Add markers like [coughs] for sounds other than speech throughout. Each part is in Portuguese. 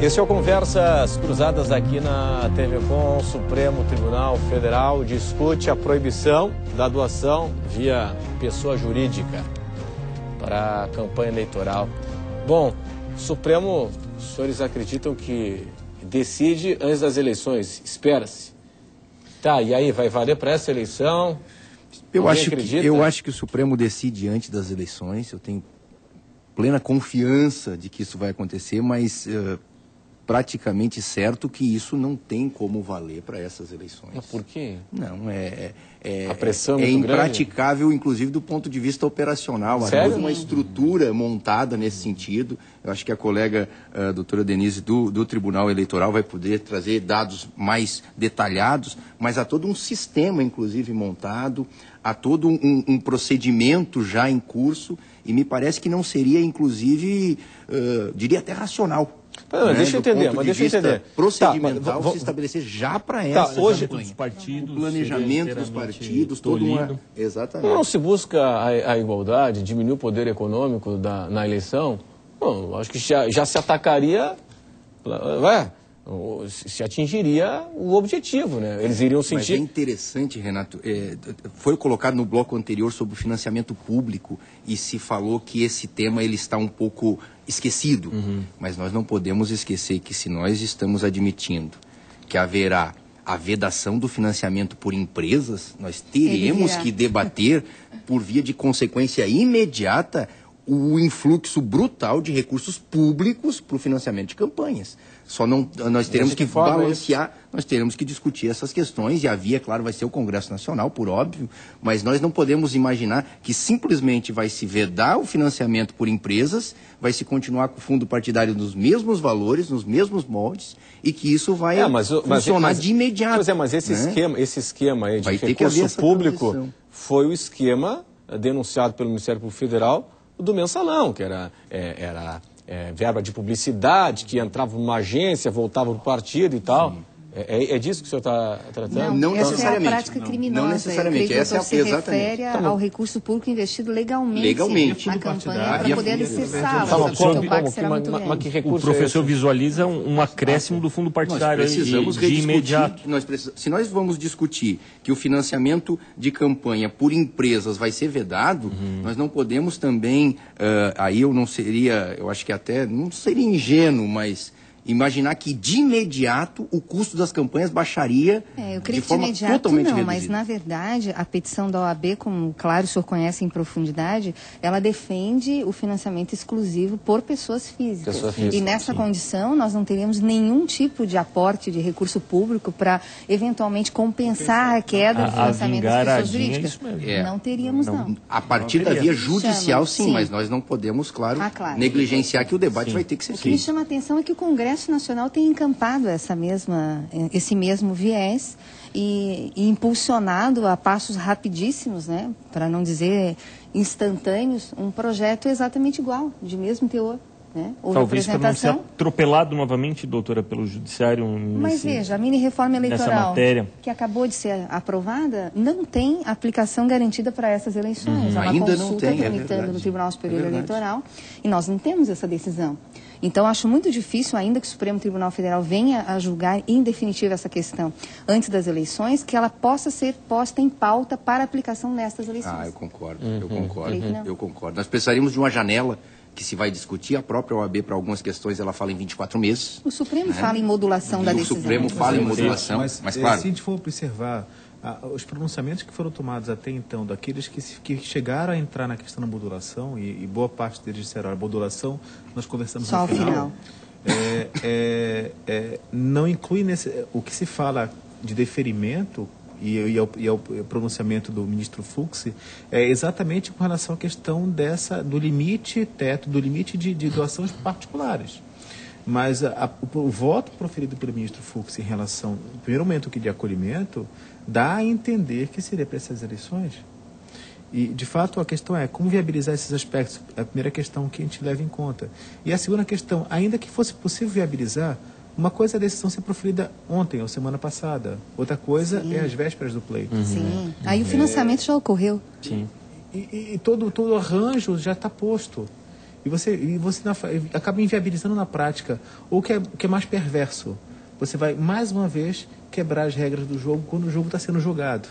Esse é o Conversas Cruzadas aqui na TV Com. Supremo Tribunal Federal discute a proibição da doação via pessoa jurídica para a campanha eleitoral. Bom, o Supremo, os senhores acreditam que decide antes das eleições? Espera-se. Tá, e aí, vai valer para essa eleição? Eu acho, que, eu acho que o Supremo decide antes das eleições. Eu tenho plena confiança de que isso vai acontecer, mas uh, praticamente certo que isso não tem como valer para essas eleições. Mas por quê? Não, é, é, a pressão é impraticável, grande. inclusive do ponto de vista operacional. Há Sério? toda uma estrutura montada nesse sentido. Eu acho que a colega a doutora Denise do, do Tribunal Eleitoral vai poder trazer dados mais detalhados, mas há todo um sistema, inclusive, montado, há todo um, um procedimento já em curso, e me parece que não seria, inclusive, uh, diria até racional né, deixa eu entender, mas deixa eu entender. Procedimental tá, se estabelecer já para tá, essa tá, hoje dos partidos, o planejamento dos partidos, todo uma... Exatamente. Não se busca a, a, igualdade, diminuir o poder econômico da, na eleição? Bom, acho que já, já se atacaria, ué, se atingiria o objetivo, né? Eles iriam sentir... Mas é interessante, Renato, é, foi colocado no bloco anterior sobre o financiamento público e se falou que esse tema ele está um pouco esquecido, uhum. mas nós não podemos esquecer que se nós estamos admitindo que haverá a vedação do financiamento por empresas, nós teremos que debater, por via de consequência imediata, o influxo brutal de recursos públicos para o financiamento de campanhas. Só não, nós teremos que balancear, nós teremos que discutir essas questões, e a via, claro, vai ser o Congresso Nacional, por óbvio, mas nós não podemos imaginar que simplesmente vai se vedar o financiamento por empresas, vai se continuar com o fundo partidário nos mesmos valores, nos mesmos moldes, e que isso vai é, mas, funcionar mas, de imediato. Pois é, mas esse né? esquema, esse esquema aí de vai recurso público foi o esquema denunciado pelo Ministério Público Federal do mensalão, que era, é, era é, verba de publicidade, que entrava numa agência, voltava para o partido e tal. Sim. É, é, é, disso que o senhor está tratando? Não, não essa necessariamente. é a prática criminosa. Não necessariamente. Essa é a, se refere tá ao recurso público investido legalmente, legalmente. na campanha para poder alicerçá-la. Tá, o, mas que recurso o professor é visualiza um, um acréscimo do fundo partidário nós precisamos de, de imediato. Nós precisamos, se nós vamos discutir que o financiamento de campanha por empresas vai ser vedado, uhum. nós não podemos também, uh, aí eu não seria, eu acho que até, não seria ingênuo, mas imaginar que de imediato o custo das campanhas baixaria é, eu creio de forma de imediato totalmente não, reduzida. mas na verdade a petição da OAB, como claro o senhor conhece em profundidade, ela defende o financiamento exclusivo por pessoas físicas. Pessoa física e nessa sim. condição nós não teríamos nenhum tipo de aporte de recurso público para eventualmente compensar a queda do financiamento das pessoas jurídicas. É. Não teríamos não. não. A partir da via judicial sim, sim, mas nós não podemos, claro, ah, claro. negligenciar que o debate sim. vai ter que ser feito. O que me chama a atenção é que o Congresso Congresso Nacional tem encampado essa mesma, esse mesmo viés e, e impulsionado a passos rapidíssimos, né, para não dizer instantâneos, um projeto exatamente igual, de mesmo teor. Né? Talvez para não ser atropelado novamente, doutora, pelo judiciário. Mas veja, a mini reforma eleitoral que acabou de ser aprovada não tem aplicação garantida para essas eleições. Uhum. Há uma Ainda consulta não tem, é tramitando é no Tribunal Superior é Eleitoral e nós não temos essa decisão. Então, acho muito difícil, ainda que o Supremo Tribunal Federal venha a julgar em definitivo essa questão antes das eleições, que ela possa ser posta em pauta para aplicação nestas eleições. Ah, eu concordo, uhum. eu concordo, uhum. eu concordo. Nós precisaríamos de uma janela que se vai discutir, a própria OAB para algumas questões ela fala em 24 meses. O Supremo né? fala em modulação e da o decisão. O Supremo fala em modulação, mas, mas claro... Se a gente for observar os pronunciamentos que foram tomados até então, daqueles que, que chegaram a entrar na questão da modulação, e, e boa parte deles disseram, a modulação, nós conversamos Só no final, final. É, é, é, não inclui nesse, o que se fala de deferimento e, e, ao, e, ao, pronunciamento do ministro Fux é exatamente com relação à questão dessa do limite teto, do limite de, de doações particulares. Mas a, a, o, voto proferido pelo ministro Fux em relação, no primeiro momento que de acolhimento, dá a entender que seria para essas eleições. E, de fato, a questão é como viabilizar esses aspectos. É a primeira questão que a gente leva em conta. E a segunda questão, ainda que fosse possível viabilizar, uma coisa é a decisão ser proferida ontem ou semana passada. Outra coisa Sim. é as vésperas do pleito. Uhum. Sim. Aí o financiamento é... já ocorreu. Sim. E, e, e todo, todo arranjo já está posto. E você, e você na, acaba inviabilizando na prática. Ou o que é, que é mais perverso, você vai mais uma vez quebrar as regras do jogo quando o jogo está sendo jogado.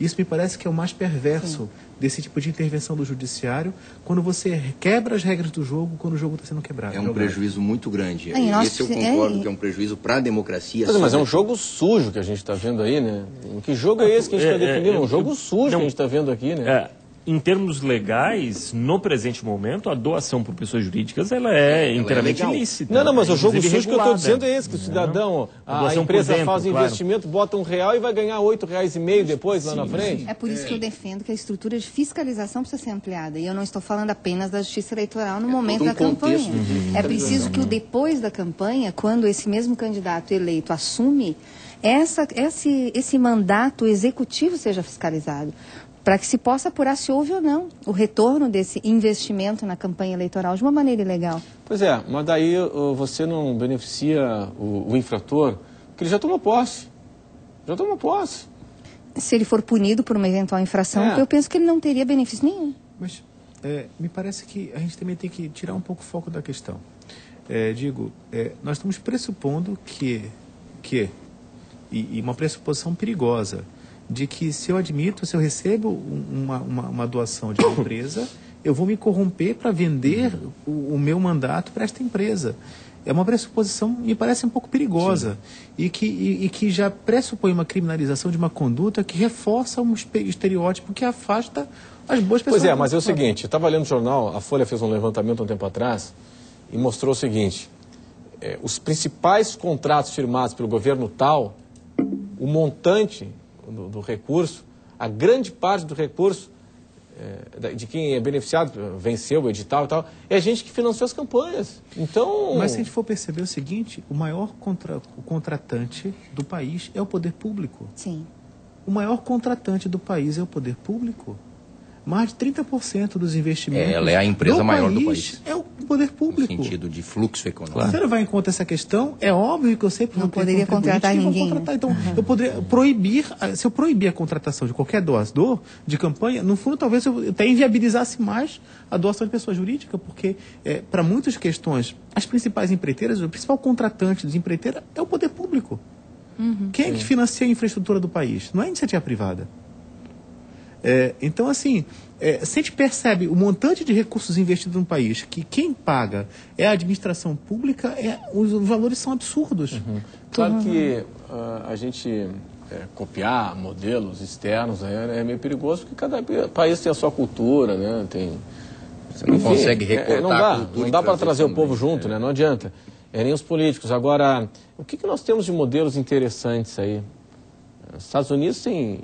Isso me parece que é o mais perverso Sim. desse tipo de intervenção do judiciário, quando você quebra as regras do jogo, quando o jogo está sendo quebrado. É um prejuízo muito grande. É, Esse eu concordo é... que é um prejuízo para a democracia. Mas, mas, é um jogo sujo que a gente está vendo aí, né? Que jogo é esse que a gente está é, é, defendendo? É, um jogo sujo não, que a gente está vendo aqui, né? É em termos legais, no presente momento, a doação por pessoas jurídicas ela é ela é inteiramente é ilícita. Não, não, mas o jogo sujo que eu estou dizendo é esse, que o cidadão, a, a empresa dentro, faz claro. investimento, bota um real e vai ganhar oito reais e meio depois, sim, lá na frente. É por isso que eu defendo que a estrutura de fiscalização precisa ser ampliada. E eu não estou falando apenas da justiça eleitoral no é momento um da campanha. Uhum. É preciso que o depois da campanha, quando esse mesmo candidato eleito assume, essa, esse, esse mandato executivo seja fiscalizado para que se possa apurar se houve ou não o retorno desse investimento na campanha eleitoral de uma maneira ilegal. Pois é, mas daí você não beneficia o, o infrator, porque ele já tomou posse. Já tomou posse. Se ele for punido por uma eventual infração, é. eu penso que ele não teria benefício nenhum. Mas é, me parece que a gente também tem que tirar um pouco o foco da questão. É, digo, é, nós estamos pressupondo que, que e, e uma pressuposição perigosa, de que se eu admito, se eu recebo uma, uma, uma doação de uma [coughs] empresa, eu vou me corromper para vender o, o, meu mandato para esta empresa. É uma pressuposição, me parece um pouco perigosa, e que, e, e, que já pressupõe uma criminalização de uma conduta que reforça um estereótipo que afasta as boas pessoas. Pois é, mas é o seguinte, eu estava lendo o jornal, a Folha fez um levantamento um tempo atrás, e mostrou o seguinte, é, os principais contratos firmados pelo governo tal, o montante do, do recurso, a grande parte do recurso é, de quem é beneficiado, venceu o edital e tal, é a gente que financiou as campanhas. Então... Mas se a gente for perceber o seguinte, o maior contra, o contratante do país é o poder público. Sim. O maior contratante do país é o poder público mais de 30% dos investimentos. Ela é a empresa maior país do país. É o poder público. No sentido de fluxo econômico. Você levar em conta essa questão, é óbvio que eu sempre não poderia contratar ninguém. Contratar. Então, uhum. eu poderia proibir, se eu proibir a contratação de qualquer doador de campanha, no fundo, talvez eu até inviabilizasse mais a doação de pessoa jurídica, porque é, para muitas questões, as principais empreiteiras, o principal contratante das empreiteiras é o poder público. Uhum. Quem é que financia a infraestrutura do país? Não é a iniciativa privada. É, então, assim, é, se a gente percebe o montante de recursos investidos no país, que quem paga é a administração pública, é, os, os valores são absurdos. Uhum. Claro que uh, a gente é, copiar modelos externos é, é, meio perigoso, porque cada país tem a sua cultura, né? Tem, Você não Enfim, consegue é, recortar não dá, Não dá para trazer o povo junto, né? Não adianta. É, nem os políticos. Agora, o que, que nós temos de modelos interessantes aí? Os Estados Unidos tem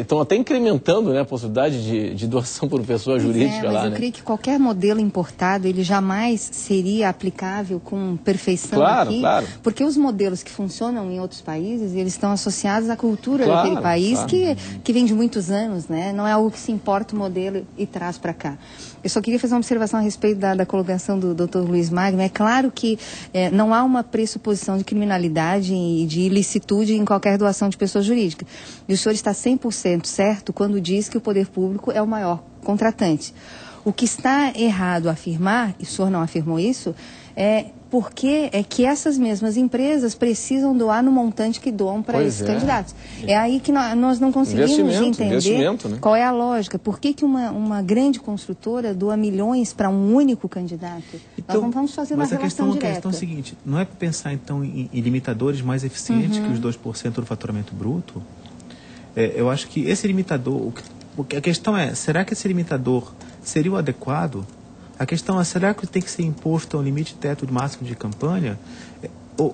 Estão até incrementando né, a possibilidade de, de doação por pessoa jurídica é, mas Eu né? creio que qualquer modelo importado ele jamais seria aplicável com perfeição claro, aqui, claro. porque os modelos que funcionam em outros países eles estão associados à cultura claro, daquele país claro. que, que vem de muitos anos, né? Não é algo que se importa o modelo e traz para cá. Eu só queria fazer uma observação a respeito da, da colocação do Dr. Luiz Magno. É claro que é, não há uma pressuposição de criminalidade e de ilicitude em qualquer doação de pessoa jurídica. E o senhor está 100% certo quando diz que o poder público é o maior contratante. O que está errado afirmar, e o senhor não afirmou isso, é porque é que essas mesmas empresas precisam doar no montante que doam para esses é. candidatos. É aí que nós não conseguimos entender né? qual é a lógica. Por que, que uma, uma grande construtora doa milhões para um único candidato? Então, nós não vamos fazer uma relação questão, direta. Mas a questão é a seguinte, não é pensar então em, em limitadores mais eficientes uhum. que os 2% do faturamento bruto? É, eu acho que esse limitador, o que, a questão é, será que esse limitador seria o adequado a questão é, será que tem que ser imposto um limite teto máximo de campanha? É, ou,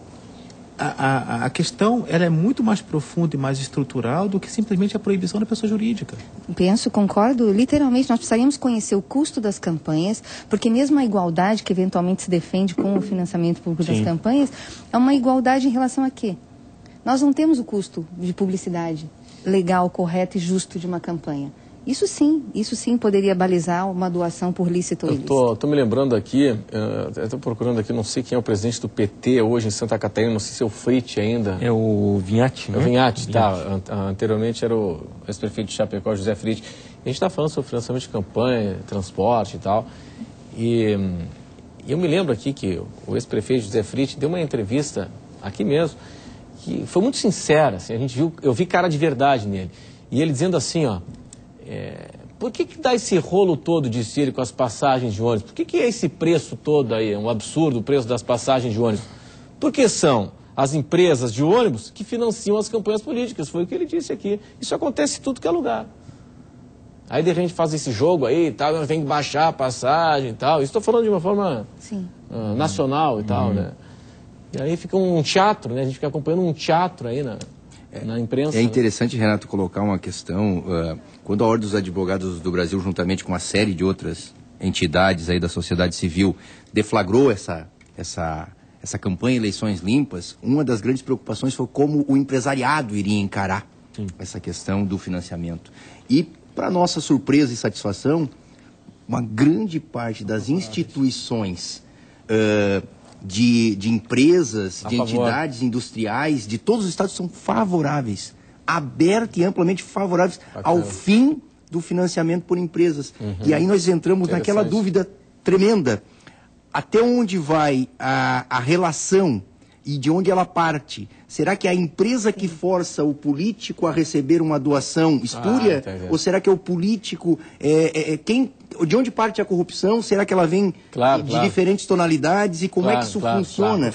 a, a, a, questão ela é muito mais profunda e mais estrutural do que simplesmente a proibição da pessoa jurídica. Penso, concordo. Literalmente, nós precisaríamos conhecer o custo das campanhas, porque mesmo a igualdade que eventualmente se defende com o financiamento público Sim. das campanhas, é uma igualdade em relação a quê? Nós não temos o custo de publicidade legal, correto e justo de uma campanha. Isso sim, isso sim poderia balizar uma doação por lícito ou ilícito. Estou me lembrando aqui, estou procurando aqui, não sei quem é o presidente do PT hoje em Santa Catarina, não sei se é o Frit ainda. É o Vinhati, né? É o Vinhati, tá. Anteriormente era o ex-prefeito de Chapecó, José Frit. A gente está falando sobre financiamento de campanha, transporte e tal. E, e eu me lembro aqui que o ex-prefeito José Fritt deu uma entrevista aqui mesmo, que foi muito sincera, assim, a gente viu, eu vi cara de verdade nele. E ele dizendo assim, ó, é, por que, que dá esse rolo todo, disse ele, com as passagens de ônibus? Por que, que é esse preço todo aí, é um absurdo o preço das passagens de ônibus? Porque são as empresas de ônibus que financiam as campanhas políticas, foi o que ele disse aqui. Isso acontece em tudo que é lugar. Aí de repente faz esse jogo aí e tal, vem baixar a passagem e tal. Estou falando de uma forma uh, nacional e tal, uhum. né? E aí fica um teatro, né? A gente fica acompanhando um teatro aí na, é, na imprensa. É interessante, né? Renato, colocar uma questão. Uh, quando a Ordem dos Advogados do Brasil, juntamente com uma série de outras entidades aí da sociedade civil, deflagrou essa, essa, essa campanha Eleições Limpas, uma das grandes preocupações foi como o empresariado iria encarar Sim. essa questão do financiamento. E para nossa surpresa e satisfação, uma grande parte das instituições uh, de, de empresas, A de favor. entidades industriais de todos os estados são favoráveis, abertas e amplamente favoráveis Bacana. ao fim do financiamento por empresas. Uhum. E aí nós entramos naquela dúvida tremenda. Até onde vai a, a relação e de onde ela parte? Será que é a empresa que força o político a receber uma doação espúria? Ah, ou será que é o político? É, é, é, quem, de onde parte a corrupção? Será que ela vem claro, de claro. diferentes tonalidades? E como claro, é que isso funciona? Né?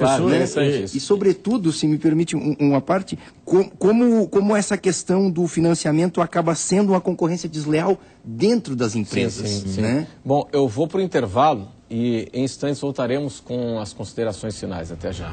E, sobretudo, se me permite um, uma parte, como, como essa questão do financiamento acaba sendo uma concorrência desleal dentro das empresas? Sim, sim, sim. Né? Bom, eu vou para o intervalo e em instantes voltaremos com as considerações finais. Até já.